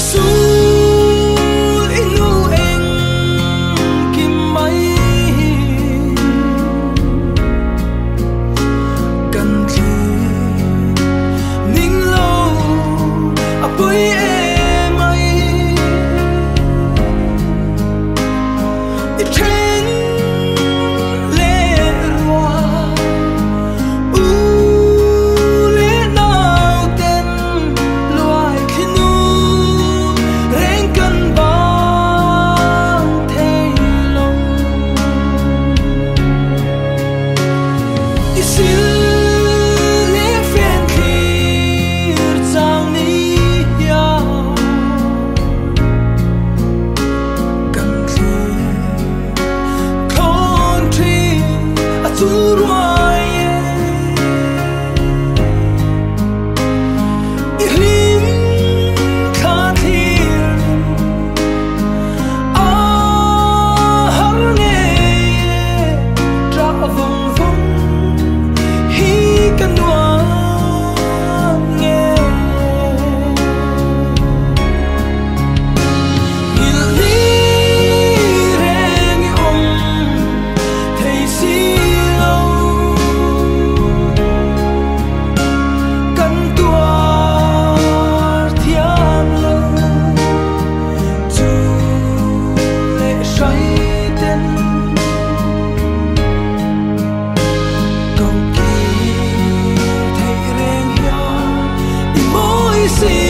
Jesus. see